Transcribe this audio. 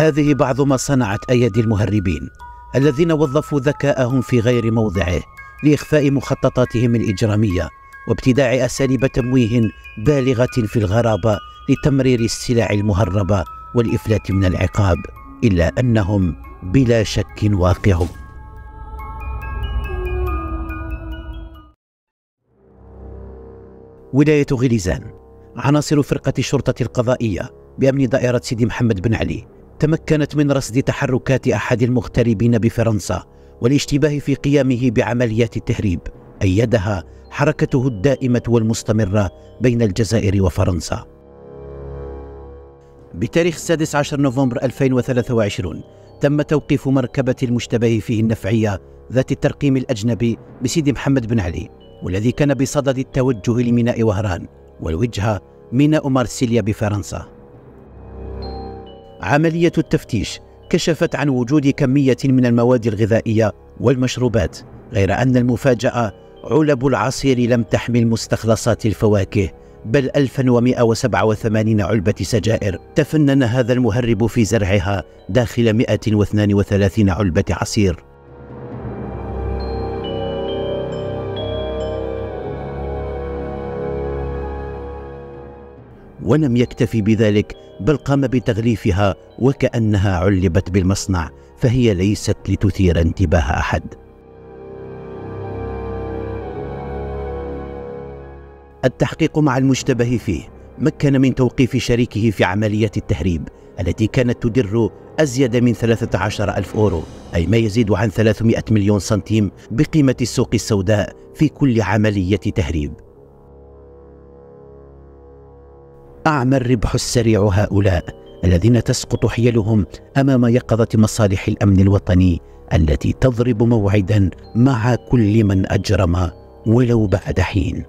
هذه بعض ما صنعت أيدي المهربين الذين وظفوا ذكاءهم في غير موضعه لإخفاء مخططاتهم الإجرامية وابتداع أساليب تمويه بالغة في الغرابة لتمرير السلع المهربة والإفلات من العقاب إلا أنهم بلا شك واقعون. ولاية غليزان عناصر فرقة الشرطة القضائية بأمن دائرة سيدي محمد بن علي تمكنت من رصد تحركات أحد المغتربين بفرنسا والاشتباه في قيامه بعمليات التهريب أيدها حركته الدائمة والمستمرة بين الجزائر وفرنسا. بتاريخ 16 نوفمبر 2023 تم توقيف مركبة المشتبه فيه النفعية ذات الترقيم الأجنبي بسيدي محمد بن علي والذي كان بصدد التوجه لميناء وهران والوجهة ميناء مارسيليا بفرنسا. عملية التفتيش كشفت عن وجود كمية من المواد الغذائية والمشروبات غير أن المفاجأة علب العصير لم تحمل مستخلصات الفواكه بل 1187 علبة سجائر. تفنن هذا المهرب في زرعها داخل 132 علبة عصير. ولم يكتفي بذلك بل قام بتغليفها وكأنها علبت بالمصنع فهي ليست لتثير انتباه أحد. التحقيق مع المشتبه فيه مكن من توقيف شريكه في عملية التهريب التي كانت تدر أزيد من 13 ألف أورو أي ما يزيد عن 300 مليون سنتيم بقيمة السوق السوداء في كل عملية تهريب. أعمى الربح السريع هؤلاء الذين تسقط حيلهم أمام يقظة مصالح الأمن الوطني التي تضرب موعدا مع كل من أجرم ولو بعد حين.